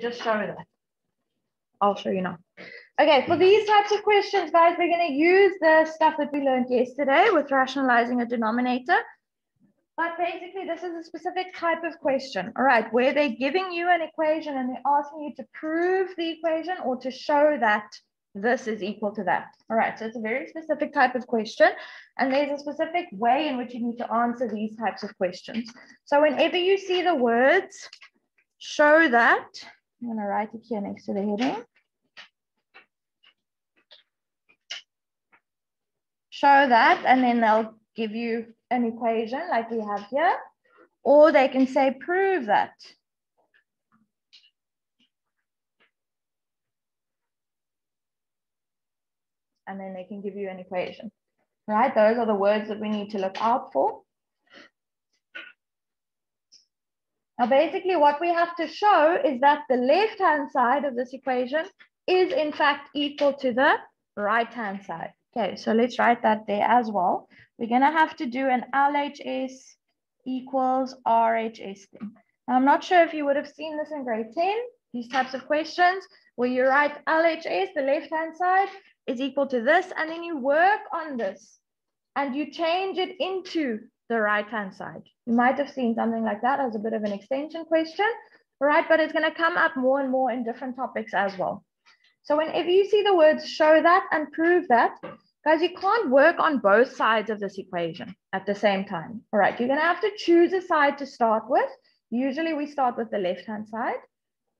just show that. I'll show you now. Okay, for these types of questions, guys, we're going to use the stuff that we learned yesterday with rationalizing a denominator. But basically, this is a specific type of question, all right, where they're giving you an equation and they're asking you to prove the equation or to show that this is equal to that. All right, so it's a very specific type of question. And there's a specific way in which you need to answer these types of questions. So whenever you see the words, show that, I'm going to write it here next to the heading. Show that, and then they'll give you an equation like we have here, or they can say prove that. And then they can give you an equation, right? Those are the words that we need to look out for. Now, basically what we have to show is that the left-hand side of this equation is in fact equal to the right-hand side. Okay, so let's write that there as well. We're gonna have to do an LHS equals RHS thing. Now, I'm not sure if you would have seen this in grade 10, these types of questions, where you write LHS, the left-hand side, is equal to this, and then you work on this, and you change it into the right-hand side. You might have seen something like that as a bit of an extension question, right? But it's gonna come up more and more in different topics as well. So whenever you see the words show that and prove that, guys, you can't work on both sides of this equation at the same time. All right, you're gonna have to choose a side to start with. Usually we start with the left-hand side,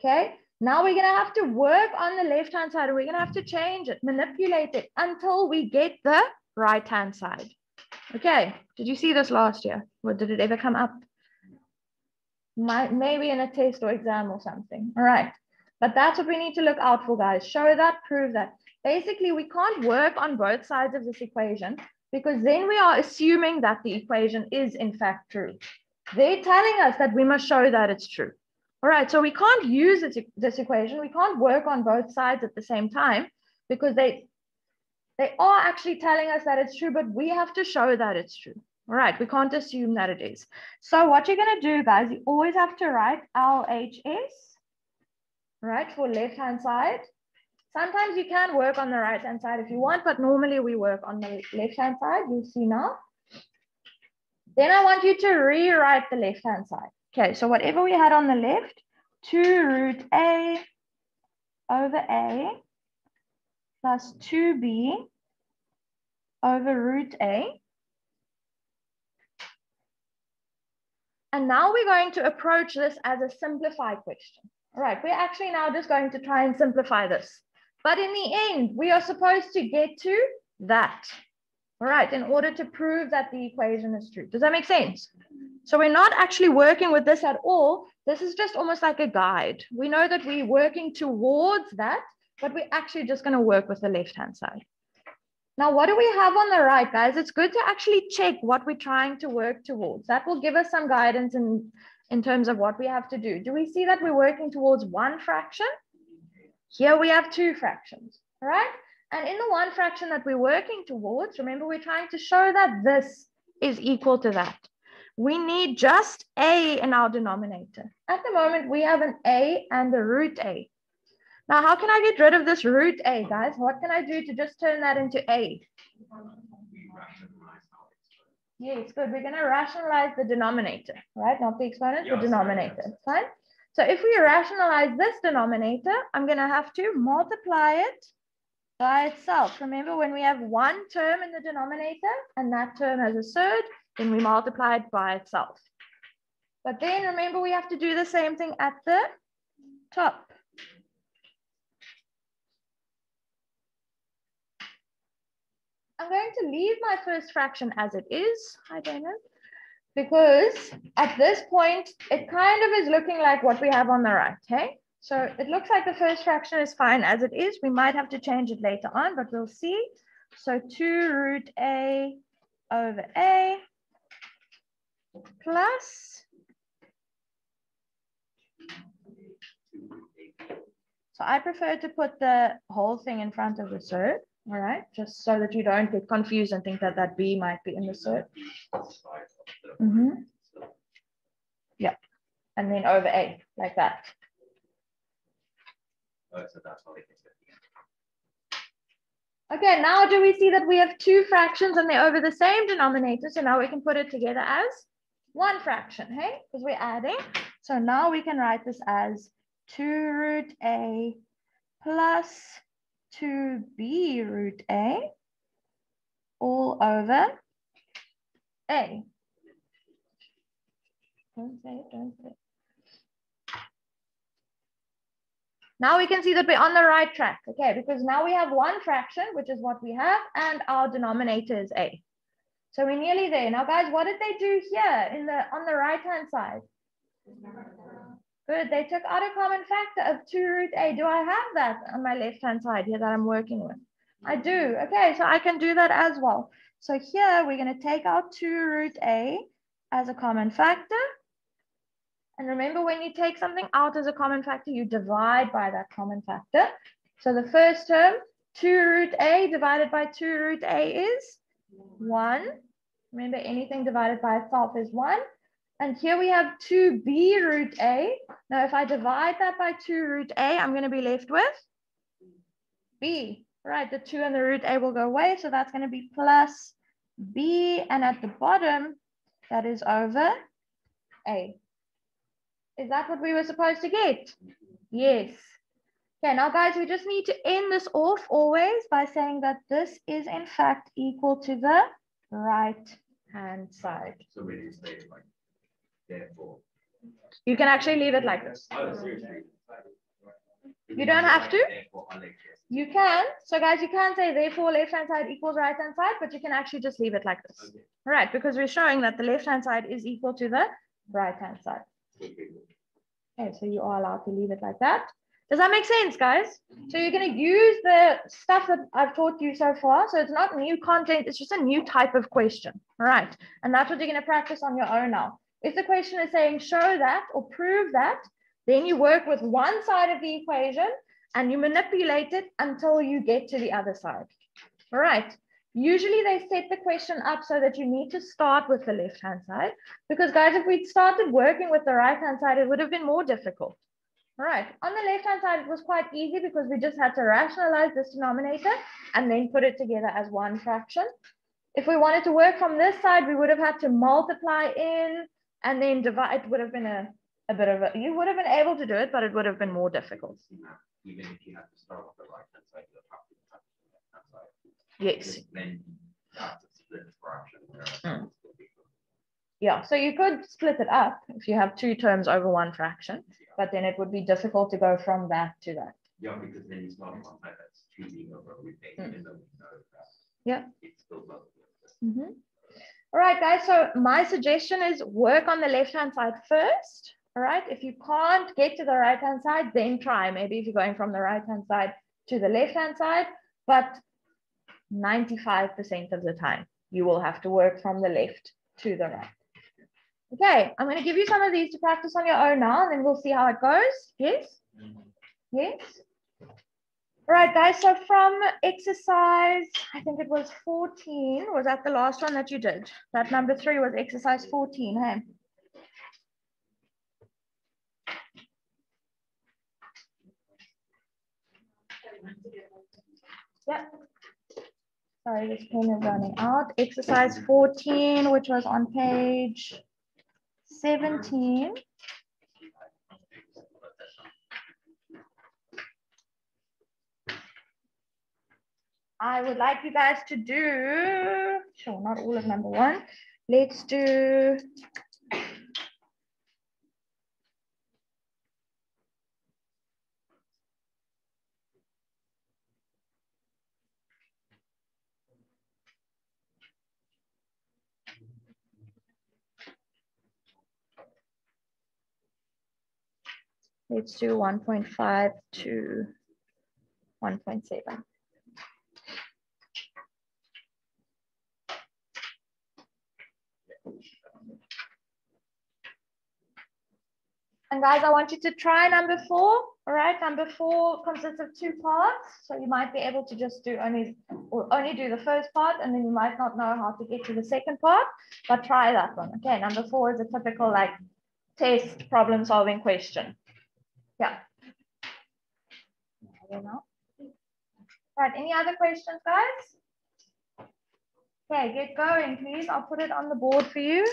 okay? Now we're gonna have to work on the left-hand side we're gonna have to change it, manipulate it until we get the right-hand side. Okay, did you see this last year? Or did it ever come up? Maybe in a test or exam or something. All right, but that's what we need to look out for, guys. Show that, prove that. Basically, we can't work on both sides of this equation because then we are assuming that the equation is in fact true. They're telling us that we must show that it's true. All right, so we can't use this equation. We can't work on both sides at the same time because they they are actually telling us that it's true, but we have to show that it's true. All right, we can't assume that it is. So what you're going to do, guys, you always have to write LHS, right, for left-hand side. Sometimes you can work on the right-hand side if you want, but normally we work on the left-hand side. You'll see now. Then I want you to rewrite the left-hand side. Okay, so whatever we had on the left, 2 root A over A plus 2B over root A. And now we're going to approach this as a simplified question. All right, we're actually now just going to try and simplify this. But in the end, we are supposed to get to that. All right, in order to prove that the equation is true. Does that make sense? So we're not actually working with this at all. This is just almost like a guide. We know that we're working towards that, but we're actually just going to work with the left-hand side. Now, what do we have on the right, guys? It's good to actually check what we're trying to work towards. That will give us some guidance in, in terms of what we have to do. Do we see that we're working towards one fraction? Here we have two fractions, all right? And in the one fraction that we're working towards, remember we're trying to show that this is equal to that. We need just a in our denominator. At the moment, we have an a and a root a. Now, how can I get rid of this root a, guys? What can I do to just turn that into a? Yeah, it's good. We're going to rationalize the denominator, right? Not the exponent, the denominator. Fine. So if we rationalize this denominator, I'm going to have to multiply it by itself. Remember when we have one term in the denominator and that term has a surd, then we multiply it by itself. But then remember we have to do the same thing at the top. I'm going to leave my first fraction as it is. Hi, Dana. Because at this point, it kind of is looking like what we have on the right, okay? So it looks like the first fraction is fine as it is. We might have to change it later on, but we'll see. So 2 root a over a plus. So I prefer to put the whole thing in front of the surd all right, just so that you don't get confused and think that that B might be in the surd. Mm -hmm. Yeah, and then over A, like that. Okay, now do we see that we have two fractions and they're over the same denominator? So now we can put it together as one fraction, hey? Because we're adding. So now we can write this as 2 root a plus 2b root a all over a. Don't say it, don't say it. Now we can see that we're on the right track, okay, because now we have one fraction, which is what we have, and our denominator is a. So we're nearly there. Now, guys, what did they do here in the on the right-hand side? Good, they took out a common factor of 2 root a. Do I have that on my left-hand side here that I'm working with? I do, okay, so I can do that as well. So here we're gonna take out 2 root a as a common factor. And remember when you take something out as a common factor, you divide by that common factor. So the first term, 2 root a divided by 2 root a is 1. Remember anything divided by itself is 1. And here we have 2b root a. Now if I divide that by 2 root a, I'm going to be left with b. Right, the 2 and the root a will go away. So that's going to be plus b. And at the bottom, that is over a. Is that what we were supposed to get? Yes. Okay, now guys, we just need to end this off always by saying that this is in fact equal to the right hand side. So we just say like, therefore. You can actually leave it like this. Oh. You don't have to. Therefore, I like this. You can. So guys, you can say therefore left hand side equals right hand side, but you can actually just leave it like this. Okay. Right, because we're showing that the left hand side is equal to the right hand side. Okay, so you are allowed to leave it like that. Does that make sense, guys? So you're going to use the stuff that I've taught you so far. So it's not new content, it's just a new type of question. All right. And that's what you're going to practice on your own now. If the question is saying show that or prove that, then you work with one side of the equation and you manipulate it until you get to the other side. All right. Usually they set the question up so that you need to start with the left-hand side because guys, if we'd started working with the right-hand side, it would have been more difficult. All right, on the left-hand side, it was quite easy because we just had to rationalize this denominator and then put it together as one fraction. If we wanted to work from this side, we would have had to multiply in and then divide. It would have been a, a bit of a, you would have been able to do it, but it would have been more difficult. Even if you have to start with the right hand side, you have to touch the left hand side. Yes. Then you have to split the fraction. Mm. it's. Yeah, so you could split it up if you have two terms over one fraction, but then it would be difficult to go from that to that. Yeah, because then you start one side that's choosing over eight, Mm. even though we know that. Yeah. It's still both. Mhm. All right, guys. So my suggestion is work on the left-hand side first. All right. If you can't get to the right-hand side, then try. Maybe if you're going from the right-hand side to the left-hand side, but 95% of the time, you will have to work from the left to the right. Okay, I'm going to give you some of these to practice on your own now, and then we'll see how it goes. Yes? Mm-hmm. Yes? All right, guys, so from exercise, I think it was 14, was that the last one that you did? That number three was exercise 14, hey? Yep. Sorry, this pen is running out. Exercise 14, which was on page 17. I would like you guys to do, sure, not all of number one. Let's do. Let's do 1.5 to 1.7. And guys, I want you to try number four. All right, number four consists of two parts. So you might be able to just do only or only do the first part, and then you might not know how to get to the second part, but try that one. Okay, number four is a typical like test problem solving question. Yeah. Right, any other questions, guys? Okay, get going, please. I'll put it on the board for you.